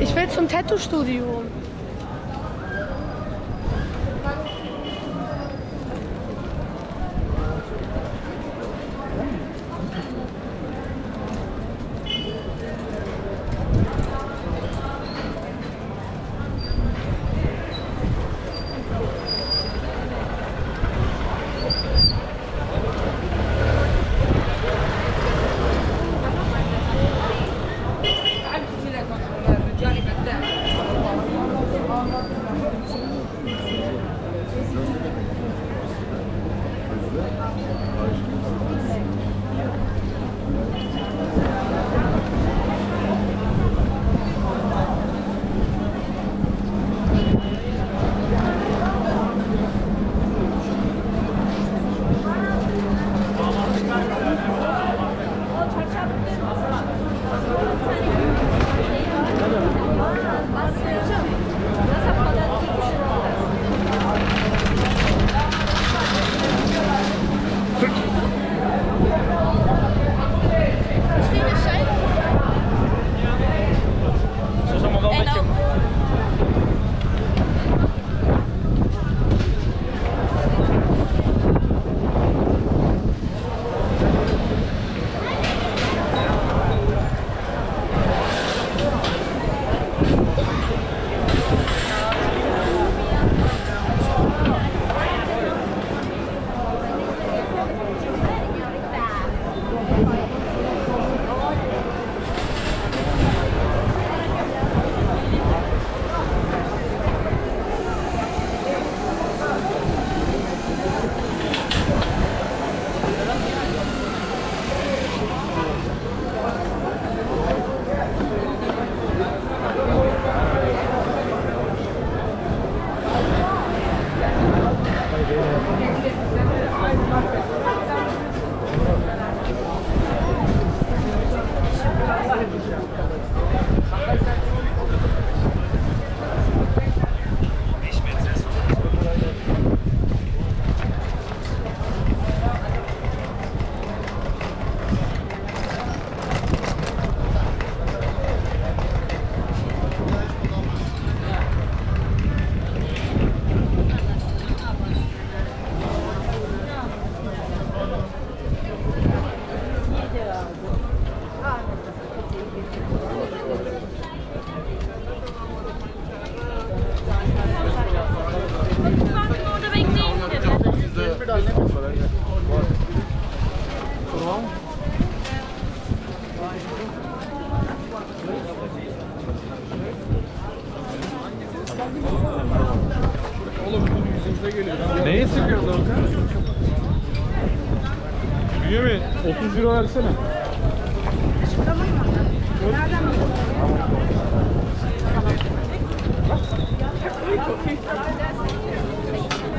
Ich will zum Tattoo-Studio. Bünyamin 30 lira versene.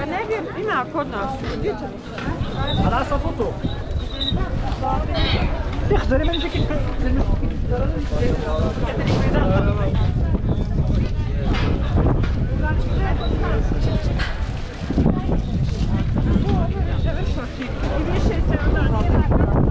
Ne wiem, ima kod nas. Ala sa foto. Tixzeri men dikit. Çık çık. Bu abi, şöyle şöyle. やった!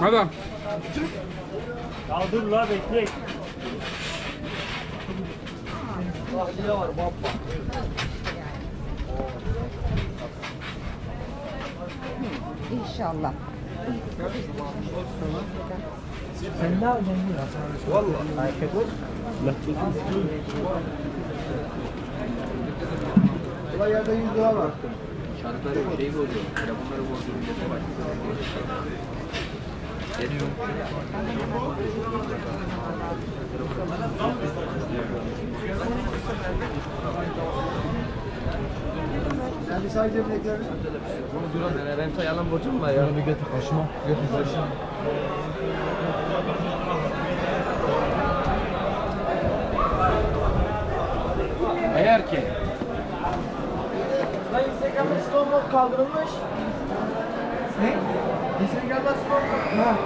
Madam. Ya dur la bekle. Tahliye var baba. İnşallah. Sen ne yapacaksın ya? Valla. Ayıp olur. Kolay yerde 100 lira var. Şartları şey bozuyor. Telefonları bozuyor. Sen bir sadece bileklerini. Bunu duran? Benim sayılan borcum var ya. Bir götür kaşıma. Götür kaşıma. Eğer ki Lan Instagram'da mode kaldırılmış. Ne? Instagram'da mode. Ha.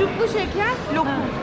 Sucuklu şeker, lokum. Proprio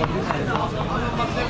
なるほど。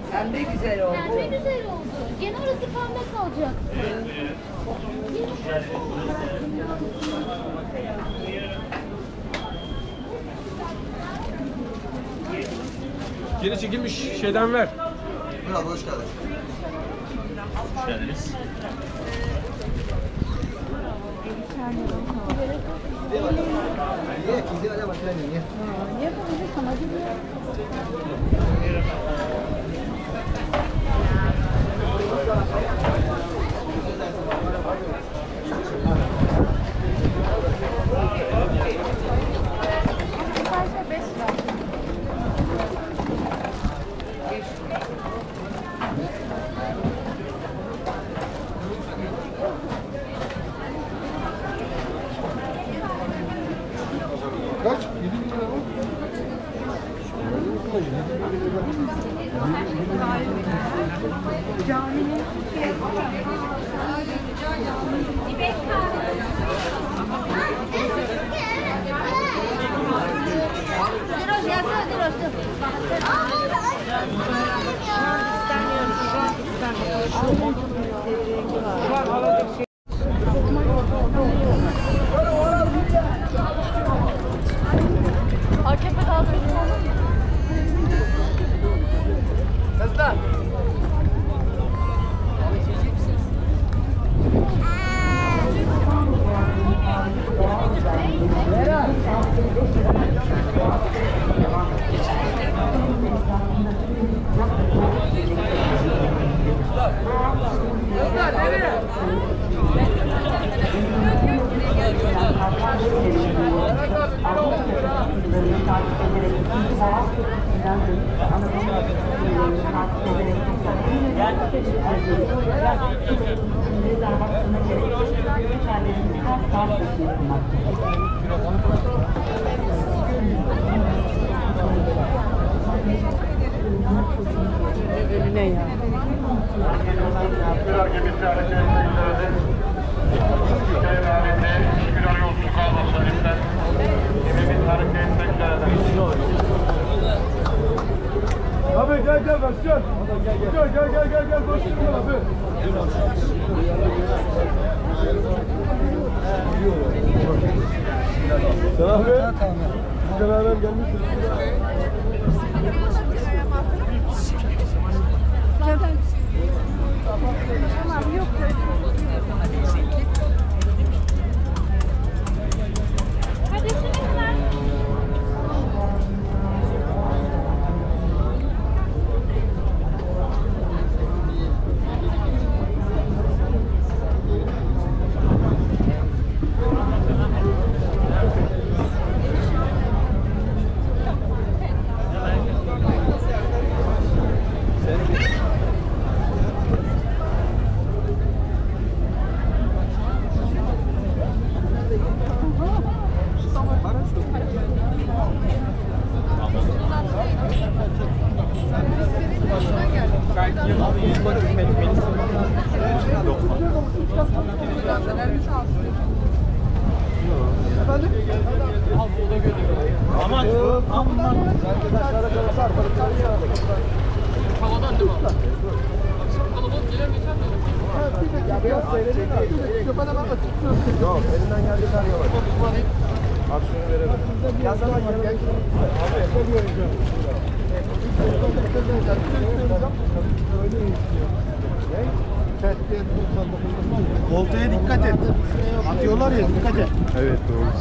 Pembe güzel oldu. Pembe güzel oldu. Gene orası pembe kalacak. Geri çekilmiş şeyden ver. Buyur abi hoş geldin. Niye? Gidi öyle bakıyor niye? Kaç? AKP Stop. Gel gel başkan abi. Sen abi. Siz beraber gelmişsiniz.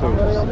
Söylüyorsun.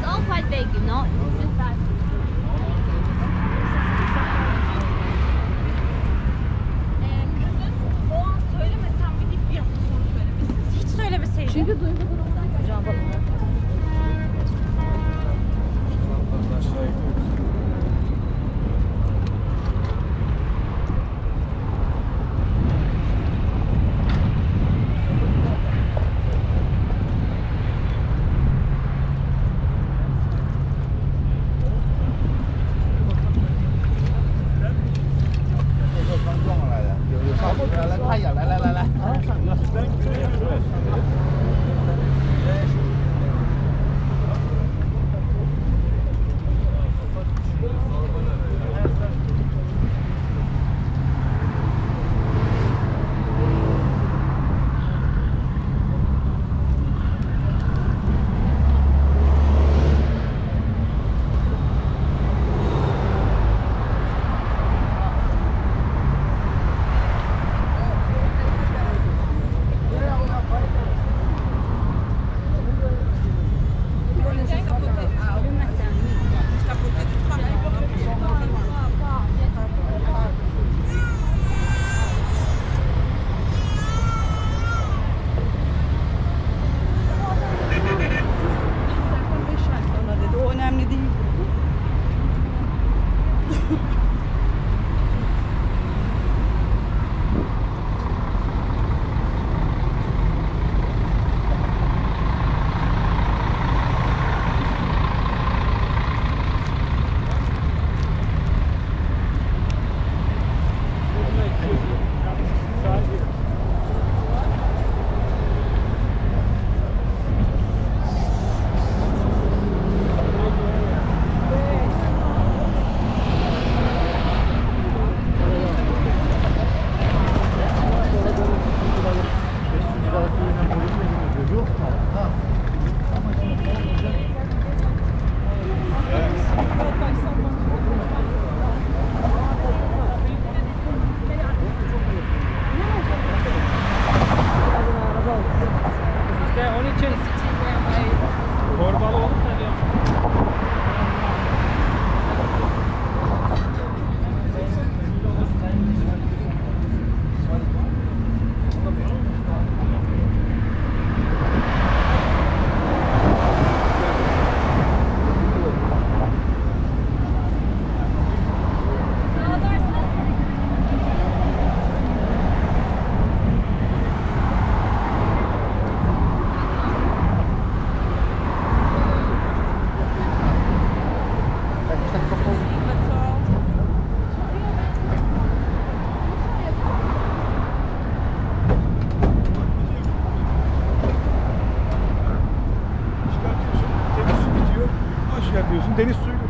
it's all quite big, you know. It's just that. Çünkü duygu durumundan kaçacağım. Ver diyorsun, deniz suyuyla.